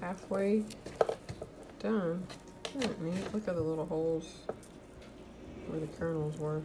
halfway done. Look at the little holes where the kernels were.